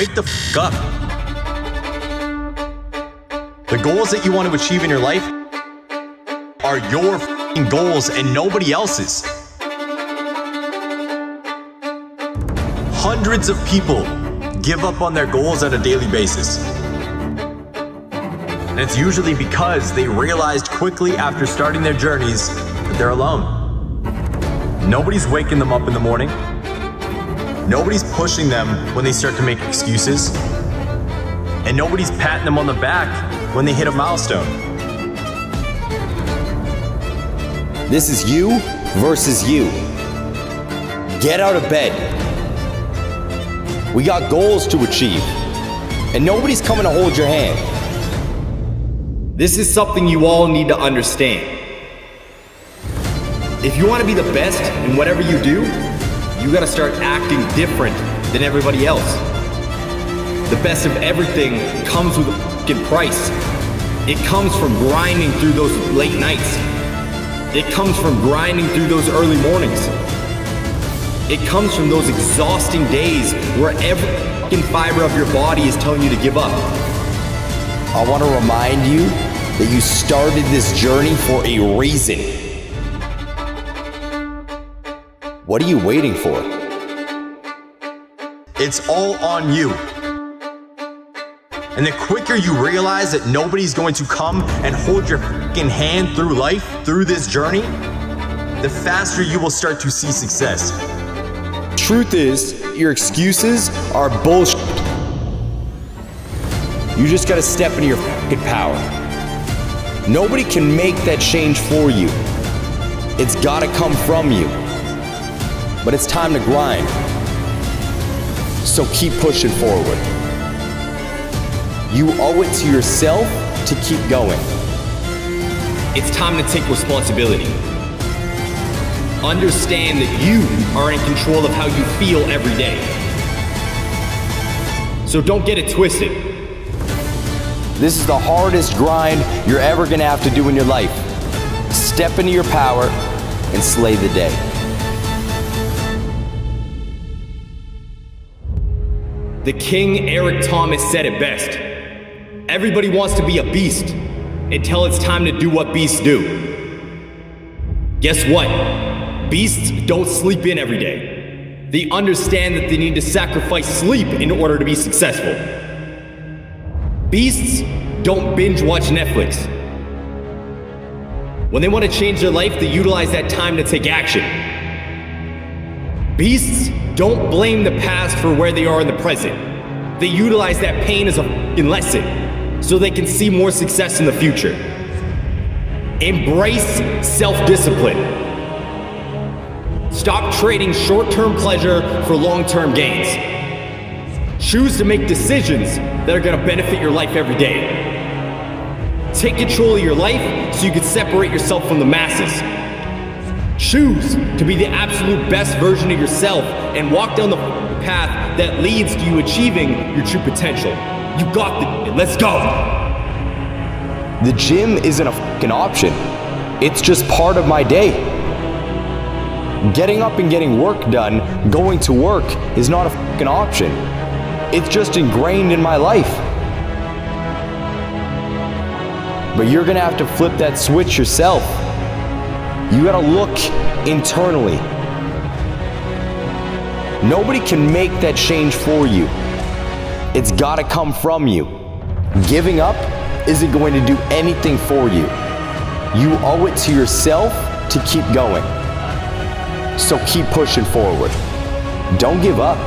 wake the f up. The goals that you want to achieve in your life are your goals and nobody else's. Hundreds of people give up on their goals on a daily basis. And it's usually because they realized quickly after starting their journeys that they're alone. Nobody's waking them up in the morning. Nobody's pushing them when they start to make excuses. And nobody's patting them on the back when they hit a milestone. This is you versus you. Get out of bed. We got goals to achieve, and nobody's coming to hold your hand. This is something you all need to understand. If you want to be the best in whatever you do, you got to start acting different than everybody else. The best of everything comes with a fucking price. It comes from grinding through those late nights. It comes from grinding through those early mornings. It comes from those exhausting days where every fucking fiber of your body is telling you to give up. I want to remind you that you started this journey for a reason. What are you waiting for? It's all on you. And the quicker you realize that nobody's going to come and hold your fucking hand through life, through this journey, the faster you will start to see success. Truth is, your excuses are bullshit. You just gotta step into your fucking power. Nobody can make that change for you. It's gotta come from you. But it's time to grind. So keep pushing forward. You owe it to yourself to keep going. It's time to take responsibility. Understand that you are in control of how you feel every day. So don't get it twisted. This is the hardest grind you're ever gonna have to do in your life. Step into your power and slay the day. The King Eric Thomas said it best. Everybody wants to be a beast until it's time to do what beasts do. Guess what? Beasts don't sleep in every day. They understand that they need to sacrifice sleep in order to be successful. Beasts don't binge watch Netflix. When they want to change their life, they utilize that time to take action. Beasts don't blame the past for where they are in the present. They utilize that pain as a lesson so they can see more success in the future. Embrace self-discipline. Stop trading short-term pleasure for long-term gains. Choose to make decisions that are gonna benefit your life every day. Take control of your life so you can separate yourself from the masses. Choose to be the absolute best version of yourself and walk down the path that leads to you achieving your true potential. You got the let's go. The gym isn't a fucking option. It's just part of my day. Getting up and getting work done, going to work is not a fucking option. It's just ingrained in my life. But you're gonna have to flip that switch yourself. You gotta look internally. Nobody can make that change for you. It's gotta come from you. Giving up isn't going to do anything for you. You owe it to yourself to keep going. So keep pushing forward. Don't give up.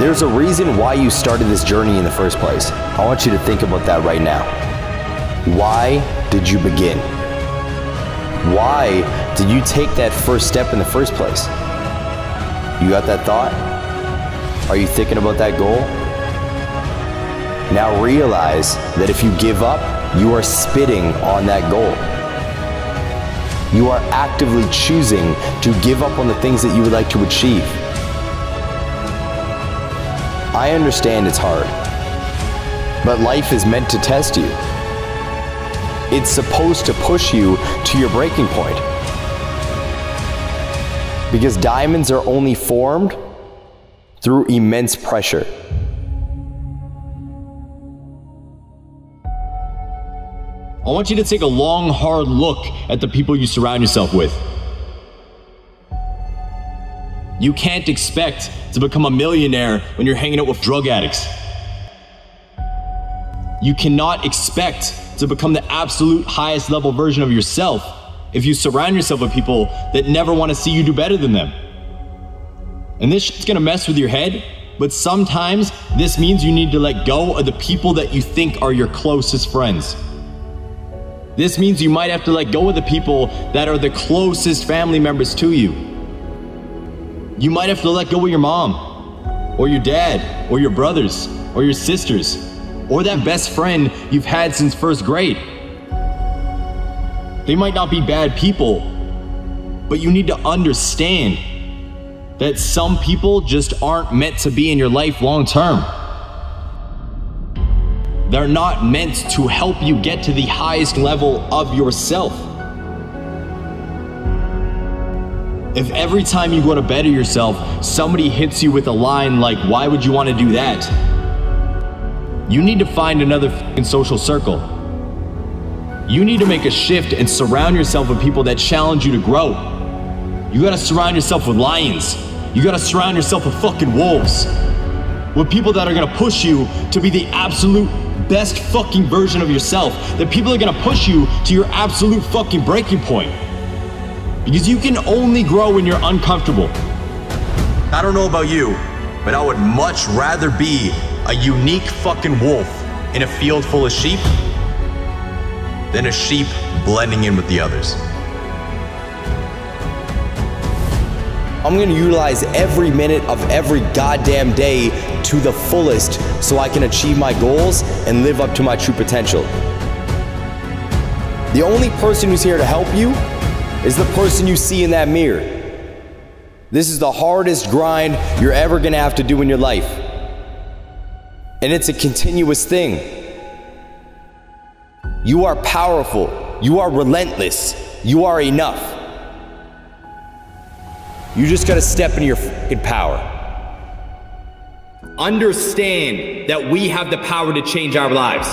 There's a reason why you started this journey in the first place. I want you to think about that right now. Why did you begin? Why did you take that first step in the first place? You got that thought? Are you thinking about that goal? Now realize that if you give up, you are spitting on that goal. You are actively choosing to give up on the things that you would like to achieve. I understand it's hard, but life is meant to test you. It's supposed to push you to your breaking point. Because diamonds are only formed through immense pressure. I want you to take a long, hard look at the people you surround yourself with. You can't expect to become a millionaire when you're hanging out with drug addicts. You cannot expect to become the absolute highest level version of yourself if you surround yourself with people that never want to see you do better than them. And this shit's gonna mess with your head, but sometimes this means you need to let go of the people that you think are your closest friends. This means you might have to let go of the people that are the closest family members to you. You might have to let go of your mom, or your dad, or your brothers, or your sisters, or that best friend you've had since first grade. They might not be bad people, but you need to understand that some people just aren't meant to be in your life long term. They're not meant to help you get to the highest level of yourself. If every time you go to better yourself, somebody hits you with a line like, why would you want to do that? You need to find another social circle. You need to make a shift and surround yourself with people that challenge you to grow. You gotta surround yourself with lions. You gotta surround yourself with fucking wolves. With people that are gonna push you to be the absolute best fucking version of yourself. That people are gonna push you to your absolute fucking breaking point. Because you can only grow when you're uncomfortable. I don't know about you, but I would much rather be a unique fucking wolf in a field full of sheep than a sheep blending in with the others. I'm gonna utilize every minute of every goddamn day to the fullest so I can achieve my goals and live up to my true potential. The only person who's here to help you is the person you see in that mirror. This is the hardest grind you're ever gonna have to do in your life. And it's a continuous thing. You are powerful. You are relentless. You are enough. You just gotta step into your fucking power. Understand that we have the power to change our lives.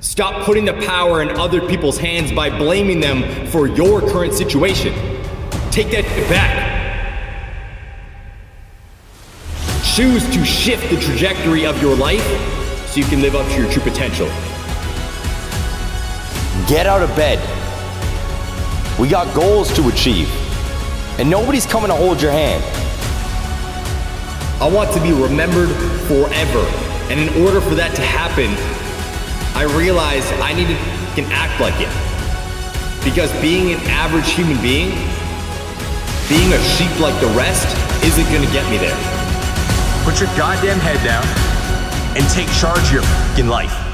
Stop putting the power in other people's hands by blaming them for your current situation. Take that back. Choose to shift the trajectory of your life so you can live up to your true potential. Get out of bed. We got goals to achieve, and nobody's coming to hold your hand. I want to be remembered forever, and in order for that to happen, I realized I needed to act like it. Because being an average human being, being a sheep like the rest, isn't gonna get me there. Put your goddamn head down and take charge of your fucking life.